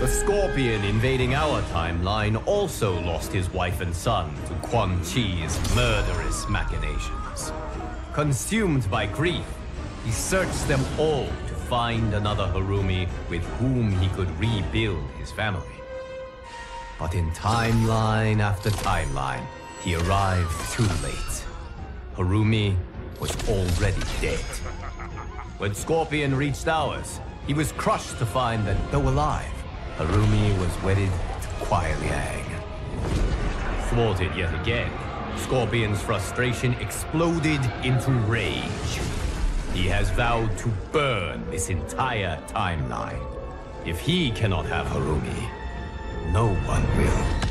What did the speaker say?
The Scorpion invading our timeline also lost his wife and son to Quan Chi's murderous machinations. Consumed by grief, he searched them all to find another Harumi with whom he could rebuild his family. But in timeline after timeline, he arrived too late. Harumi was already dead. When Scorpion reached ours, he was crushed to find that, though alive, Harumi was wedded to Kuai Liang. Thwarted yet again, Scorpion's frustration exploded into rage. He has vowed to burn this entire timeline. If he cannot have Harumi, no one will.